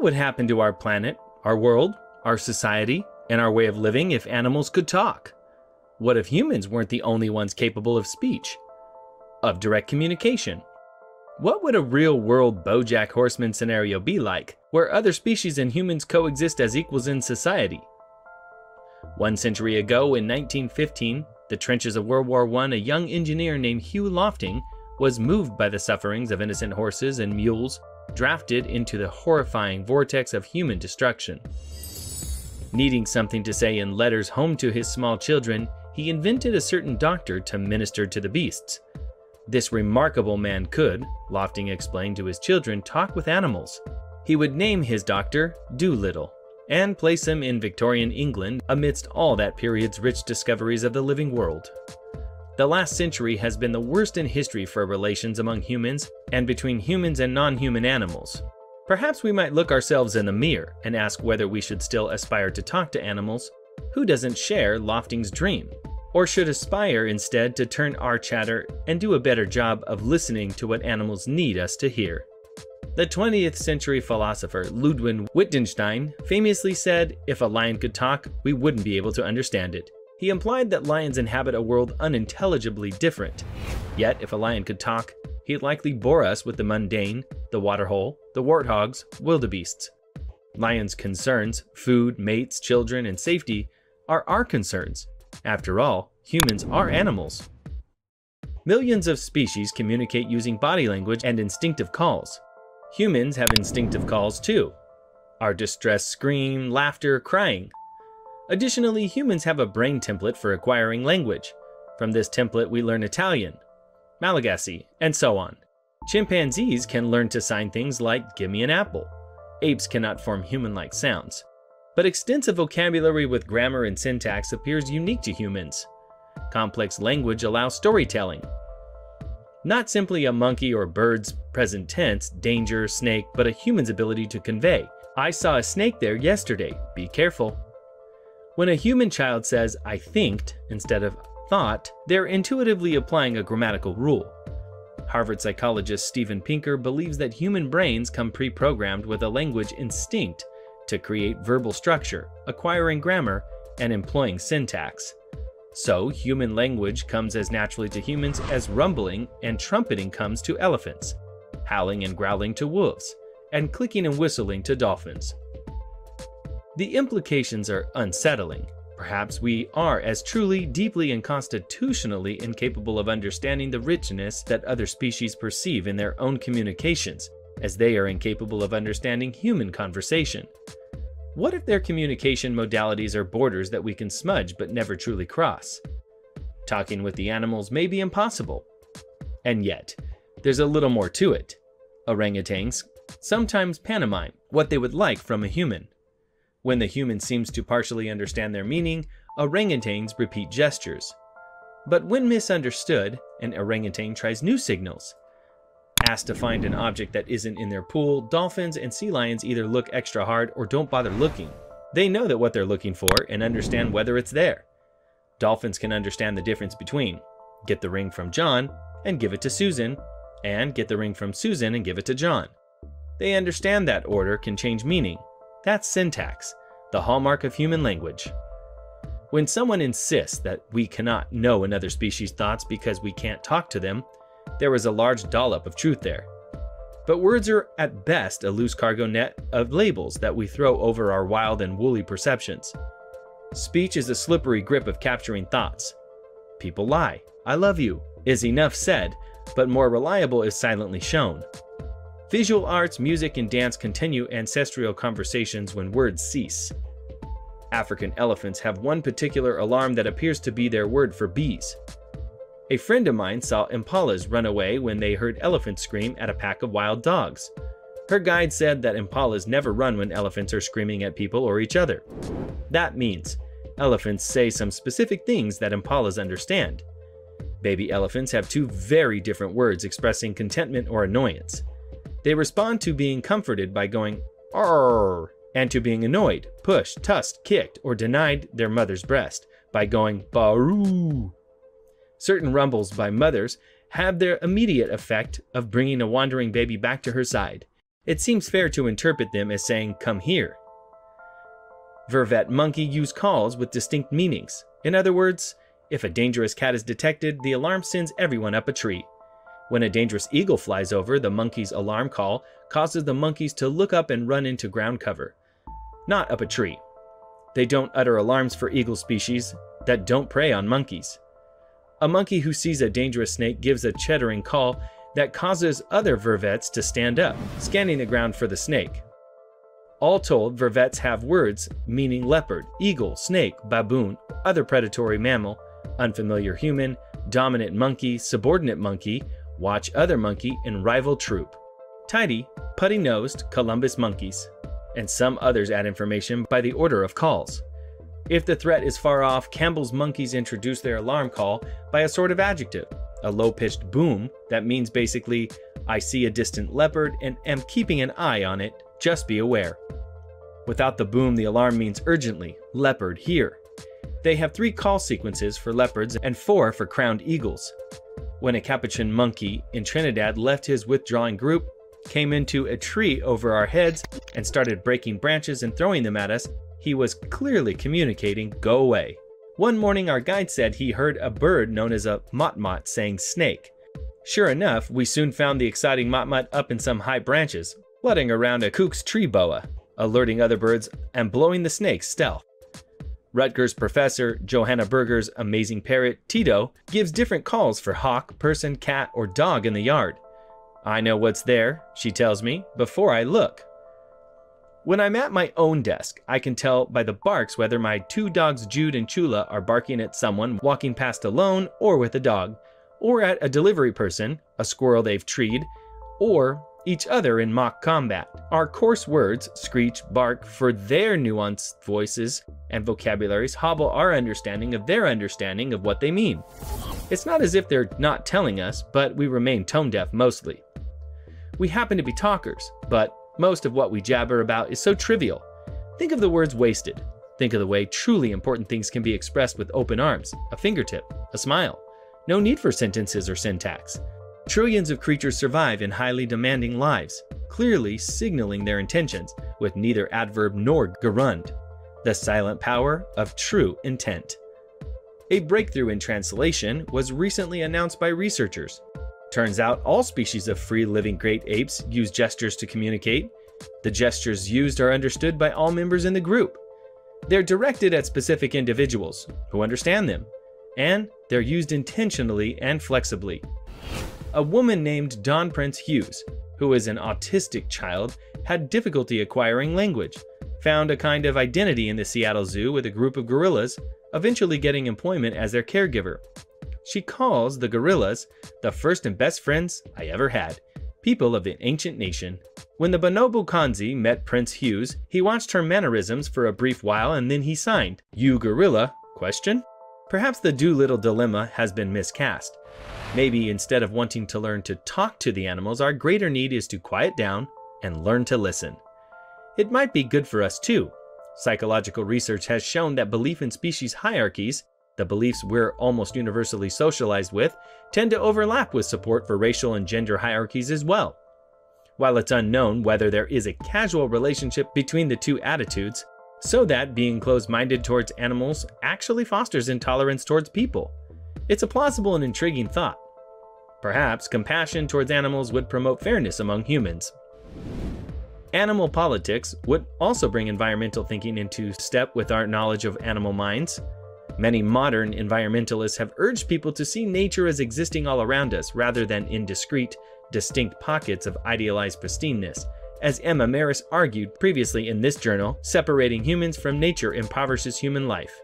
What would happen to our planet, our world, our society, and our way of living if animals could talk? What if humans weren't the only ones capable of speech? Of direct communication? What would a real world Bojack Horseman scenario be like, where other species and humans coexist as equals in society? One century ago, in 1915, the trenches of World War I, a young engineer named Hugh Lofting was moved by the sufferings of innocent horses and mules, drafted into the horrifying vortex of human destruction. Needing something to say in letters home to his small children, he invented a certain doctor to minister to the beasts. This remarkable man could, Lofting explained to his children, talk with animals. He would name his doctor Dolittle and place him in Victorian England amidst all that period's rich discoveries of the living world. The last century has been the worst in history for relations among humans and between humans and non human animals. Perhaps we might look ourselves in the mirror and ask whether we should still aspire to talk to animals. Who doesn't share Lofting's dream? or should aspire instead to turn our chatter and do a better job of listening to what animals need us to hear. The 20th century philosopher Ludwig Wittgenstein famously said, If a lion could talk, we wouldn't be able to understand it. He implied that lions inhabit a world unintelligibly different. Yet, if a lion could talk, he'd likely bore us with the mundane, the waterhole, the warthogs, wildebeests. Lions' concerns, food, mates, children, and safety, are our concerns, after all, humans are animals. Millions of species communicate using body language and instinctive calls. Humans have instinctive calls too. Our distress scream, laughter, crying. Additionally, humans have a brain template for acquiring language. From this template, we learn Italian, Malagasy, and so on. Chimpanzees can learn to sign things like, give me an apple. Apes cannot form human-like sounds but extensive vocabulary with grammar and syntax appears unique to humans. Complex language allows storytelling. Not simply a monkey or bird's present tense, danger, snake, but a human's ability to convey. I saw a snake there yesterday, be careful. When a human child says, I thinked, instead of thought, they're intuitively applying a grammatical rule. Harvard psychologist Steven Pinker believes that human brains come pre-programmed with a language instinct to create verbal structure, acquiring grammar, and employing syntax. So, human language comes as naturally to humans as rumbling and trumpeting comes to elephants, howling and growling to wolves, and clicking and whistling to dolphins. The implications are unsettling. Perhaps we are as truly, deeply, and constitutionally incapable of understanding the richness that other species perceive in their own communications, as they are incapable of understanding human conversation. What if their communication modalities are borders that we can smudge but never truly cross? Talking with the animals may be impossible. And yet, there's a little more to it. Orangutans sometimes pantomime what they would like from a human. When the human seems to partially understand their meaning, orangutans repeat gestures. But when misunderstood, an orangutan tries new signals, asked to find an object that isn't in their pool, dolphins and sea lions either look extra hard or don't bother looking. They know that what they're looking for and understand whether it's there. Dolphins can understand the difference between get the ring from John and give it to Susan, and get the ring from Susan and give it to John. They understand that order can change meaning. That's syntax, the hallmark of human language. When someone insists that we cannot know another species' thoughts because we can't talk to them, there is a large dollop of truth there. But words are at best a loose cargo net of labels that we throw over our wild and woolly perceptions. Speech is a slippery grip of capturing thoughts. People lie. I love you is enough said, but more reliable is silently shown. Visual arts, music, and dance continue ancestral conversations when words cease. African elephants have one particular alarm that appears to be their word for bees. A friend of mine saw impalas run away when they heard elephants scream at a pack of wild dogs. Her guide said that impalas never run when elephants are screaming at people or each other. That means elephants say some specific things that impalas understand. Baby elephants have two very different words expressing contentment or annoyance. They respond to being comforted by going arr, and to being annoyed, pushed, tussed, kicked, or denied their mother's breast by going baroo. Certain rumbles by mothers have their immediate effect of bringing a wandering baby back to her side. it seems fair to interpret them as saying, Come here. Vervet monkey use calls with distinct meanings. In other words, if a dangerous cat is detected, the alarm sends everyone up a tree. When a dangerous eagle flies over, the monkey's alarm call causes the monkeys to look up and run into ground cover, not up a tree. They don't utter alarms for eagle species that don't prey on monkeys. A monkey who sees a dangerous snake gives a chattering call that causes other vervets to stand up, scanning the ground for the snake. All told, vervets have words meaning leopard, eagle, snake, baboon, other predatory mammal, unfamiliar human, dominant monkey, subordinate monkey, watch other monkey, and rival troop. Tidy, putty-nosed colobus monkeys, and some others add information by the order of calls. If the threat is far off, Campbell's monkeys introduce their alarm call by a sort of adjective, a low-pitched boom that means basically, I see a distant leopard and am keeping an eye on it, just be aware. Without the boom, the alarm means urgently, leopard here. They have three call sequences for leopards and four for crowned eagles. When a capuchin monkey in Trinidad left his withdrawing group, came into a tree over our heads, and started breaking branches and throwing them at us, he was clearly communicating, go away. One morning our guide said he heard a bird known as a motmot saying snake. Sure enough, we soon found the exciting motmot up in some high branches, flutting around a Cook's tree boa, alerting other birds and blowing the snake's stealth. Rutgers professor Joanna Burger's amazing parrot, Tito, gives different calls for hawk, person, cat, or dog in the yard. I know what's there, she tells me, before I look. When I'm at my own desk, I can tell by the barks whether my two dogs Jude and Chula are barking at someone walking past alone or with a dog, or at a delivery person, a squirrel they've treed, or each other in mock combat. Our coarse words, screech, bark, for their nuanced voices and vocabularies hobble our understanding of their understanding of what they mean. It's not as if they're not telling us, but we remain tone deaf mostly. We happen to be talkers, but most of what we jabber about is so trivial. Think of the words wasted. Think of the way truly important things can be expressed with open arms, a fingertip, a smile. No need for sentences or syntax. Trillions of creatures survive in highly demanding lives, clearly signaling their intentions with neither adverb nor gerund. The silent power of true intent. A breakthrough in translation was recently announced by researchers. Turns out all species of free living great apes use gestures to communicate. The gestures used are understood by all members in the group. They're directed at specific individuals who understand them, and they're used intentionally and flexibly a woman named Dawn Prince Hughes, who is an autistic child, had difficulty acquiring language, found a kind of identity in the Seattle Zoo with a group of gorillas, eventually getting employment as their caregiver. She calls the gorillas the first and best friends I ever had, people of the ancient nation. When the bonobo Kanzi met Prince Hughes, he watched her mannerisms for a brief while and then he signed, You gorilla? Question? Perhaps the Dolittle dilemma has been miscast. Maybe instead of wanting to learn to talk to the animals, our greater need is to quiet down and learn to listen. It might be good for us too. Psychological research has shown that belief in species hierarchies, the beliefs we're almost universally socialized with, tend to overlap with support for racial and gender hierarchies as well. While it's unknown whether there is a casual relationship between the two attitudes, so that being closed minded towards animals actually fosters intolerance towards people. It's a plausible and intriguing thought. Perhaps compassion towards animals would promote fairness among humans. Animal politics would also bring environmental thinking into step with our knowledge of animal minds. Many modern environmentalists have urged people to see nature as existing all around us rather than in discrete, distinct pockets of idealized pristineness. As Emma Marris argued previously in this journal, separating humans from nature impoverishes human life.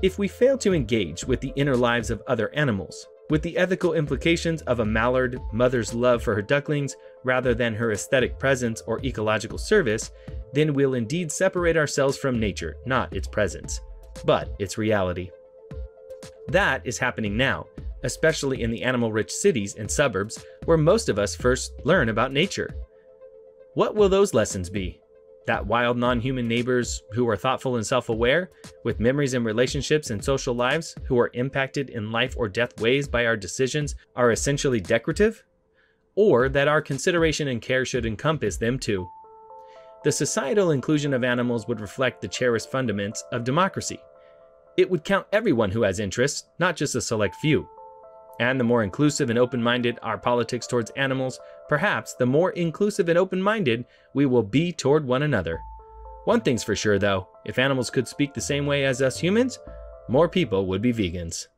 If we fail to engage with the inner lives of other animals, with the ethical implications of a mallard mother's love for her ducklings rather than her aesthetic presence or ecological service, then we'll indeed separate ourselves from nature, not its presence, but its reality. That is happening now, especially in the animal rich cities and suburbs where most of us first learn about nature. What will those lessons be? That wild non human neighbors who are thoughtful and self aware, with memories and relationships and social lives, who are impacted in life or death ways by our decisions, are essentially decorative? or that our consideration and care should encompass them too. The societal inclusion of animals would reflect the cherished fundaments of democracy. It would count everyone who has interests, not just a select few. And the more inclusive and open minded our politics towards animals, perhaps the more inclusive and open minded we will be toward one another. One thing's for sure though if animals could speak the same way as us humans, more people would be vegans.